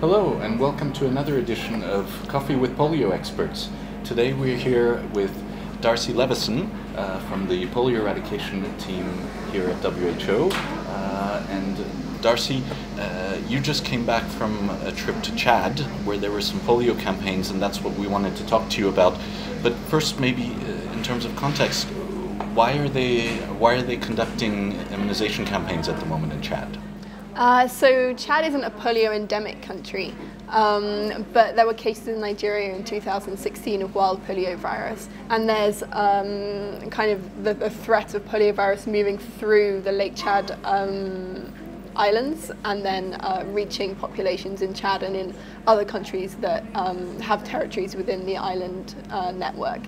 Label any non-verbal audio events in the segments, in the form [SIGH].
Hello, and welcome to another edition of Coffee with Polio Experts. Today we're here with Darcy Levison uh, from the polio eradication team here at WHO. Uh, and Darcy, uh, you just came back from a trip to Chad where there were some polio campaigns, and that's what we wanted to talk to you about. But first, maybe uh, in terms of context, why are they why are they conducting immunization campaigns at the moment in Chad? Uh, so Chad isn't a polio endemic country, um, but there were cases in Nigeria in 2016 of wild polio virus, and there's um, kind of the, the, threat of polio virus moving through the Lake Chad um, islands and then uh, reaching populations in Chad and in other countries that um, have territories within the island uh, network.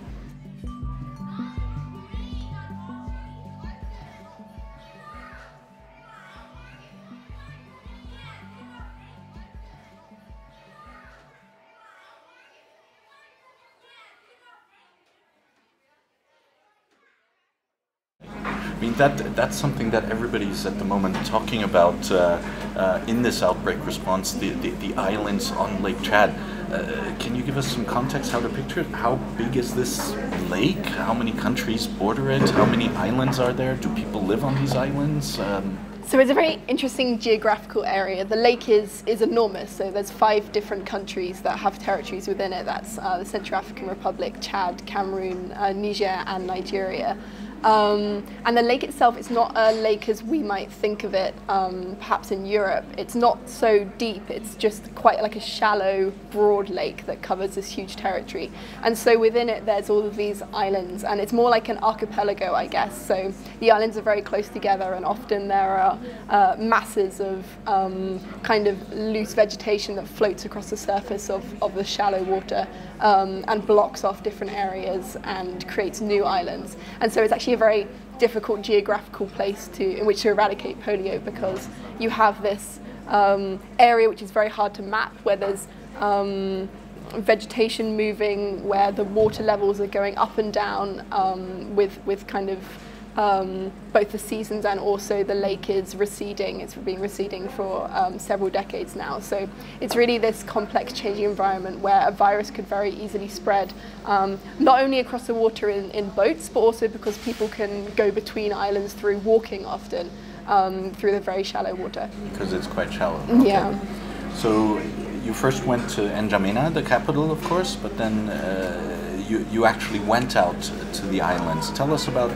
That that's something that everybody's at the moment talking about uh, uh, in this outbreak response. The, the, the islands on Lake Chad. Uh, can you give us some context how to picture it? How big is this lake? How many countries border it? How many islands are there? Do people live on these islands? Um, so it's a very interesting geographical area. The lake is, is enormous, so there's five different countries that have territories within it. That's uh, the Central African Republic, Chad, Cameroon, uh, Niger and Nigeria. Um, and the lake itself is not a lake as we might think of it, um, perhaps in Europe. It's not so deep, it's just quite like a shallow, broad lake that covers this huge territory. And so within it, there's all of these islands, and it's more like an archipelago, I guess. So the islands are very close together, and often there are uh, masses of um, kind of loose vegetation that floats across the surface of, of the shallow water um, and blocks off different areas and creates new islands. And so it's actually a very difficult geographical place to in which to eradicate polio because you have this um, area which is very hard to map where there's um, vegetation moving where the water levels are going up and down um, with with kind of um, both the seasons and also the lake is receding. It's been receding for um, several decades now. So it's really this complex changing environment where a virus could very easily spread, um, not only across the water in, in, boats, but also because people can go between islands through walking often um, through the very shallow water. Because it's quite shallow. Okay. Yeah. So you first went to N'Djamena, the capital, of course, but then uh, you, you actually went out to the islands. Tell us about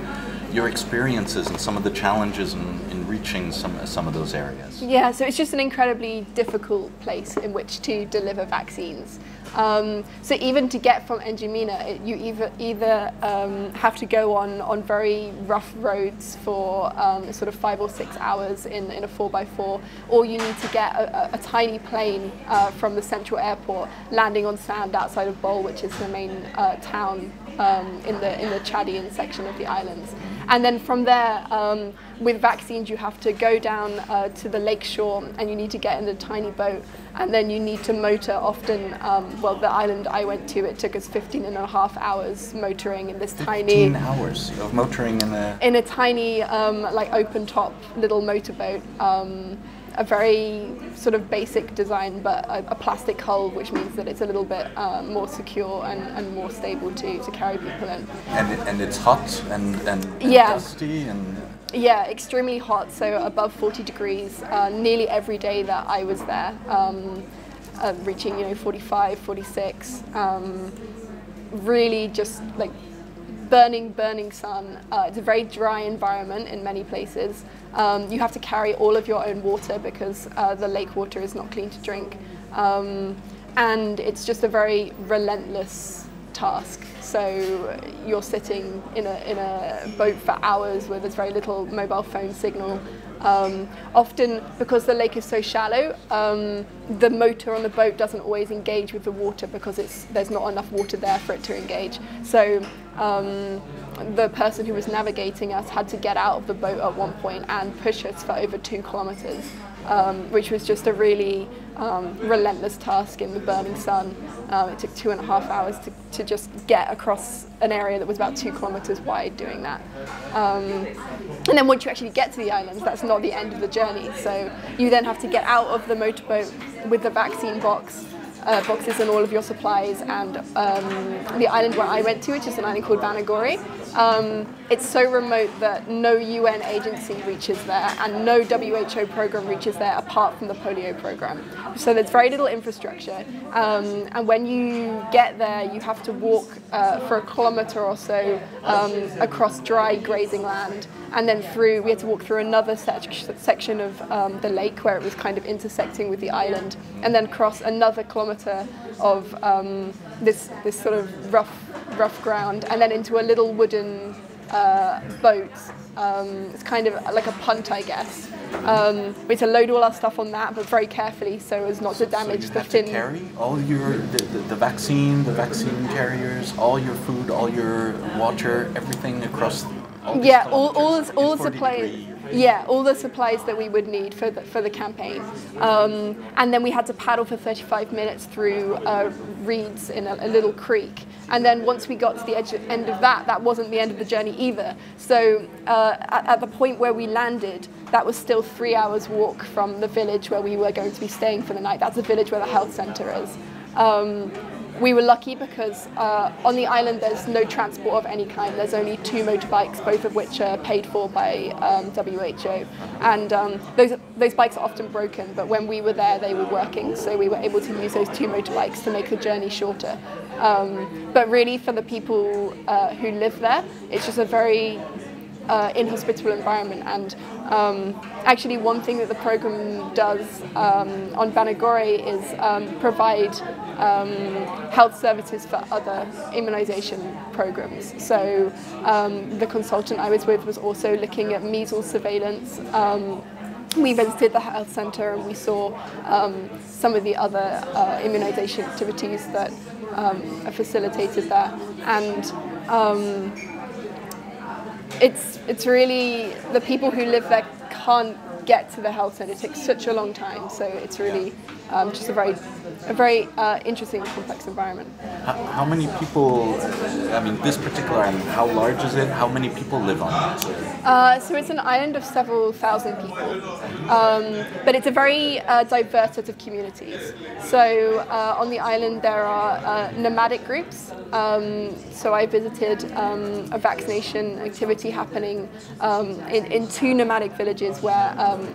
your experiences and some of the challenges in, in reaching some, some of those areas. Yeah, so it's just an incredibly difficult place in which to deliver vaccines. Um, so even to get from N'Djamena, you either, either um, have to go on, on very rough roads for um, sort of five or six hours in, in a 4x4, or you need to get a, a, a tiny plane uh, from the central airport landing on sand outside of Bol, which is the main uh, town um, in, the, in the Chadian section of the islands. And then from there, um, with vaccines, you have to go down uh, to the lake shore and you need to get in a tiny boat and then you need to motor often. Um, well, the island I went to, it took us 15 and a half hours motoring in this 15 tiny... 15 hours of motoring in a... In a tiny, um, like open top little motorboat. Um, a very sort of basic design, but a, a plastic hull, which means that it's a little bit uh, more secure and, and more stable to, to carry people in. And, it, and it's hot and, and, and yeah. dusty and... Yeah, extremely hot, so above 40 degrees uh, nearly every day that I was there, um, uh, reaching, you know, 45, 46. Um, really just like burning, burning sun. Uh, it's a very dry environment in many places. Um, you have to carry all of your own water because uh, the lake water is not clean to drink. Um, and it's just a very relentless task. So you're sitting in a, in a boat for hours where there's very little mobile phone signal. Um, often, because the lake is so shallow, um, the motor on the boat doesn't always engage with the water because it's, there's not enough water there for it to engage. So um, the person who was navigating us had to get out of the boat at one point and push us for over two kilometers, um, which was just a really um, relentless task in the burning sun. Um, it took two and a half hours to, to just get across an area that was about two kilometers wide doing that. Um, and then once you actually get to the islands, that's not the end of the journey. So you then have to get out of the motorboat with the vaccine box uh, boxes and all of your supplies. And um, the island where I went to, which is an island called Banaguri, um, it's so remote that no UN agency reaches there and no WHO program reaches there apart from the polio program. So there's very little infrastructure. Um, and when you get there, you have to walk uh, for a kilometre or so um, across dry grazing land and then through, we had to walk through another sec section of um, the lake where it was kind of intersecting with the island, and then cross another kilometre of um, this, this sort of rough, rough ground, and then into a little wooden uh, boat. Um, it's kind of like a punt, I guess. Um, we had to load all our stuff on that, but very carefully so as not to damage so the fin. Carry all your the, the, the, vaccine, the vaccine carriers, all your food, all your water, everything across all yeah, all, all, all the supplies. Yeah, all the supplies that we would need for the, for the campaign. Um, and then we had to paddle for 35 minutes through uh, reeds in a, a, little creek. And then once we got to the edge, end of that, that wasn't the end of the journey either. So uh, at, at the point where we landed, that was still three hours walk from the village where we were going to be staying for the night. That's the village where the health centre is. Um, we were lucky because uh, on the island there's no transport of any kind. There's only two motorbikes, both of which are paid for by um, WHO. And um, those, those bikes are often broken, but when we were there, they were working. So we were able to use those two motorbikes to make the journey shorter. Um, but really, for the people uh, who live there, it's just a very uh, inhospitable environment. And um, actually, one thing that the program does um, on Banaguri is um, provide um, health services for other immunization programs. So um, the consultant I was with was also looking at measles surveillance. Um, we visited the health centre and we saw some of the other uh, immunization activities that are facilitated there. And it's it's really the people who live there can't get to the health centre. It takes such a long time, so it's really um, just a very, a very uh, interesting complex environment. How, how, many people? I mean, this particular island. How large is it? How many people live on it? Uh, so it's an island of several thousand people, um, but it's a very uh, diverse set of communities. So uh, on the island there are uh, nomadic groups. Um, so I visited um, a vaccination activity happening um, in, in two nomadic villages where um,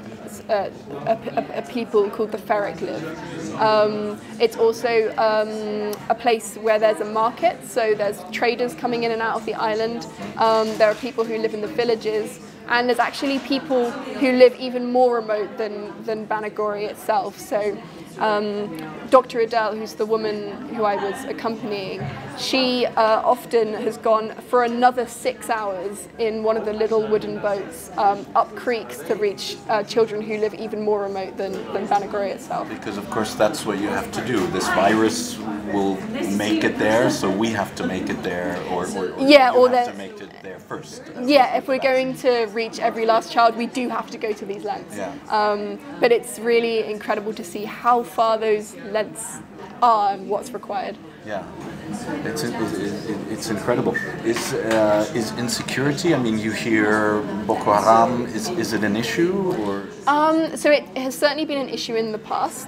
a, a, a, people called the Ferric live. Um, it's also um, a place where there's a market, so there's traders coming in and out of the island. Um, there are people who live in the villages, and there's actually people who live even more remote than, than Banaguri itself. So um, Dr. Adele, who's the woman who I was accompanying, she uh, often has gone for another six hours in one of the little wooden boats um, up creeks to reach uh, children who live even more remote than, than itself. Because of course that's what you have to do. This virus will make it there, so we have to make it there, or, or, or yeah, or have to make it there first. Yeah, if we're going to reach every last child, we do have to go to these lengths. Yeah. Um, but it's really incredible to see how far those lengths are and what's required. Yeah, it's it's incredible. Is uh, is insecurity? I mean, you hear Boko Haram. Is is it an issue or? Um, so it has certainly been an issue in the past.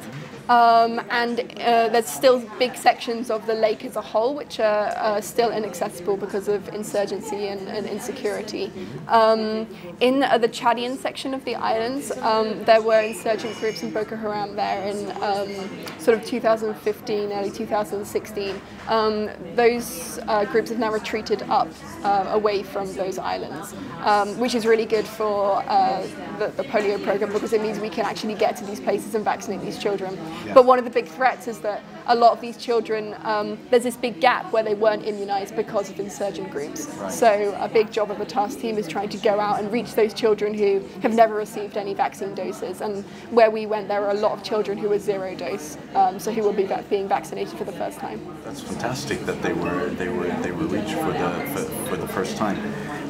Um, and uh, there's still big sections of the lake as a whole which are still inaccessible because of insurgency and, and insecurity. Um, in uh, the Chadian section of the islands, um, there were insurgent groups in Boko Haram there in um, sort of 2015, early 2016. Um, those uh, groups have now retreated up uh, away from those islands, um, which is really good for uh, the, the polio program because it means we can actually get to these places and vaccinate these children. But one of the big threats is that a lot of these children, um, there's this big gap where they weren't immunised because of insurgent groups. Right. So a big job of the task team is trying to go out and reach those children who have never received any vaccine doses. And where we went, there were a lot of children who were zero dose, um, so who will be being vaccinated for the first time. That's fantastic that they were they were they were reached for the for, for the first time.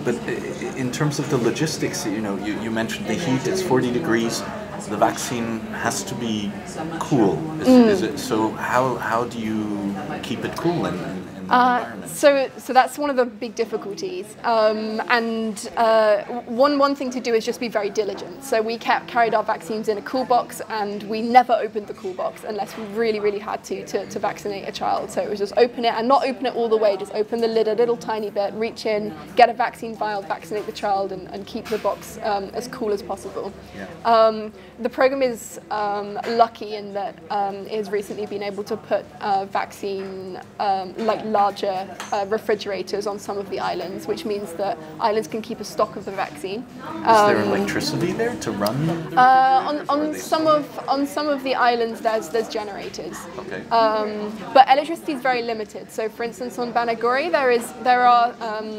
But in terms of the logistics, you know, you, you mentioned the heat. It's 40 degrees the vaccine has to be cool. Is, mm. is, it so? How how do you keep it cool the uh? So so that's one of the big difficulties. Um, and uh, one one thing to do is just be very diligent. So we kept carried our vaccines in a cool box, and we never opened the cool box unless we really really had to to, to vaccinate a child. So it was just open it and not open it all the way. Just open the lid a little tiny bit, reach in, get a vaccine vial, vaccinate the child, and, and keep the box um, as cool as possible. Um, the program is um, lucky in that um, it has recently been able to put uh, vaccine um, like larger uh, refrigerators on some of the islands, which means that islands can keep a stock of the vaccine. Is there um, electricity there to run? Uh, on on some of on some of the islands, there's there's generators. Okay. Um, but electricity is very limited. So, for instance, on Banaguri, there is there are um,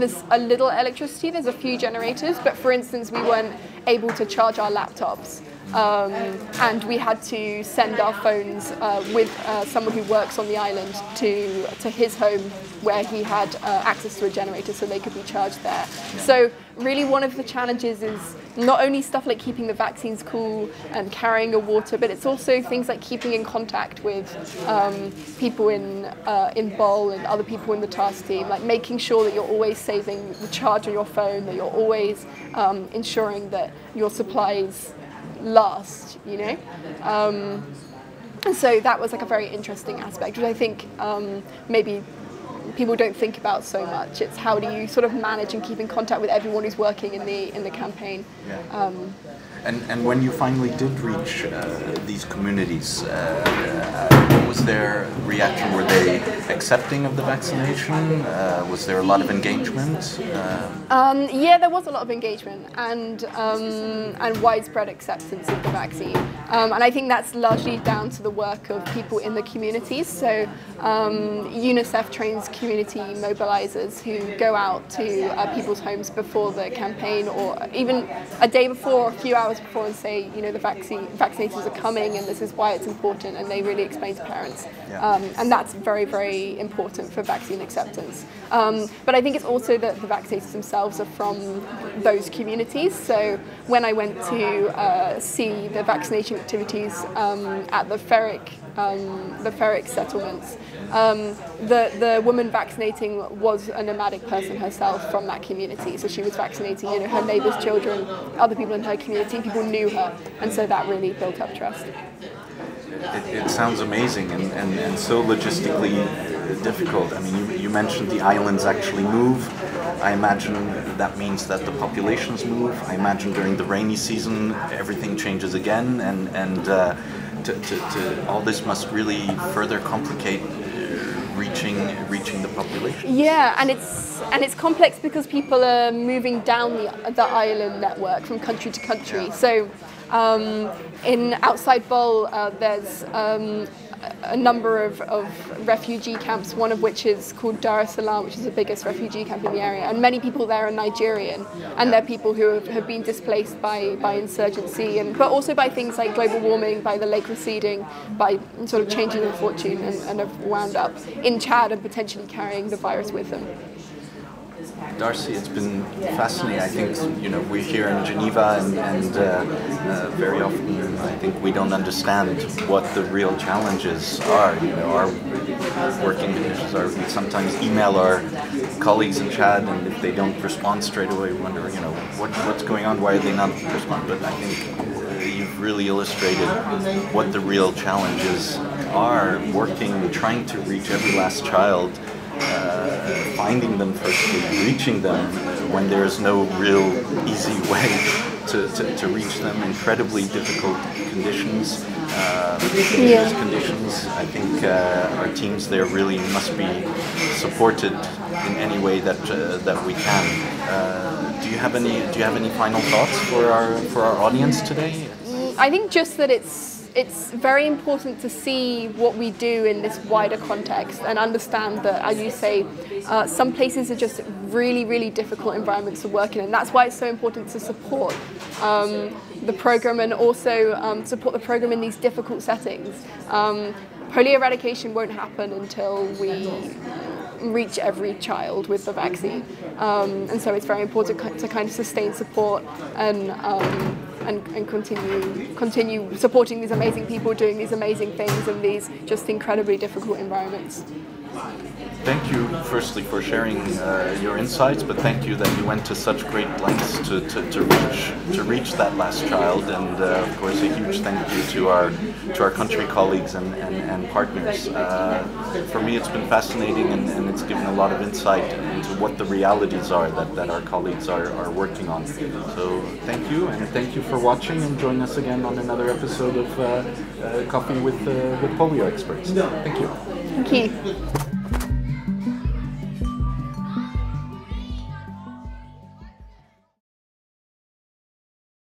there's a little electricity. There's a few generators, but for instance, we weren't able to charge our laptops. Um, and we had to send our phones uh, with uh, someone who works on the island to, to his home where he had uh, access to a generator so they could be charged there. So really one of the challenges is not only stuff like keeping the vaccines cool and carrying a water, but it's also things like keeping in contact with um, people in, uh, in Bol and other people in the task team, like making sure that you're always saving the charge on your phone, that you're always um, ensuring that your supplies last, you know? Um, and so that was like a very interesting aspect, which I think um, maybe people don't think about so much. It's how do you sort of manage and keep in contact with everyone who's working in the in the campaign. Um, and, and when you finally did reach uh, these communities, uh, uh, was their reaction? Were they accepting of the vaccination? Uh, was there a lot of engagement? Um, um, yeah, there was a lot of engagement and um, and widespread acceptance of the vaccine. Um, and I think that's largely down to the work of people in the communities. So um, UNICEF trains community mobilizers who go out to uh, people's homes before the campaign or even a day before, a few hours before, and say, you know, the vaccine vaccinators are coming and this is why it's important, and they really explain to parents. Yeah. Um, and that's very, very important for vaccine acceptance. Um, but I think it's also that the vaccinators themselves are from those communities. So when I went to uh, see the vaccination activities um, at the Ferric um, the Ferric settlements. Um, the, the woman vaccinating was a nomadic person herself from that community, so she was vaccinating you know, her neighbours' children, other people in her community, people knew her, and so that really built up trust. It, it sounds amazing and, and, and so logistically difficult. I mean, you, you mentioned the islands actually move. I imagine that means that the populations move. I imagine during the rainy season everything changes again, and and uh, to, to, to, all this must really further complicate uh, reaching reaching the population. Yeah, and it's and it's complex because people are moving down the the island network from country to country. Yeah. So um, in outside Bol, uh, there's um, a number of, of refugee camps, one of which is called Dar es Salaam, which is the biggest refugee camp in the area. And many people there are Nigerian, and they're people who have, have been displaced by, by insurgency, and, but also by things like global warming, by the lake receding, by sort of changing their fortune, and, and have wound up in Chad and potentially carrying the virus with them. Darcy, it's been fascinating. I think you know we're here in Geneva, and, and uh, uh, very often I think we don't understand what the real challenges are. You know, our working conditions are. We sometimes email our colleagues in Chad, and if they don't respond straight away, we wonder, you know, what, what's going on? Why are they not responding? But I think uh, you've really illustrated what the real challenges are. Working, trying to reach every last child finding them firstly, reaching them when there's no real easy [LAUGHS] way to, to, to reach them. Incredibly difficult conditions, uh, yeah. conditions. I think uh, our teams there really must be supported in any way that uh, that we can. Uh, do you have any Do you have any final thoughts for our for our audience today? I think just that it's it's very important to see what we do in this wider context and understand that, as you say, uh, some places are just really, really difficult environments to work in, and that's why it's so important to support um, the program and also um, support the program in these difficult settings. Um, polio eradication won't happen until we reach every child with the vaccine, um, and so it's very important to kind of sustain support and um, and, and continue continue supporting these amazing people doing these amazing things in these just incredibly difficult environments. Thank you, firstly, for sharing uh, your insights, but thank you that you went to such great lengths to, to, to reach to reach that last child, and uh, of course, a huge thank you to our to our country colleagues and, and, and partners. Uh, for me, it's been fascinating, and, and, it's given a lot of insight into what the realities are that, that our colleagues are, are working on. So, thank you, and thank you for watching, and join us again on another episode of uh, uh, Coffee with uh, with Polio Experts. Thank you. Thank you.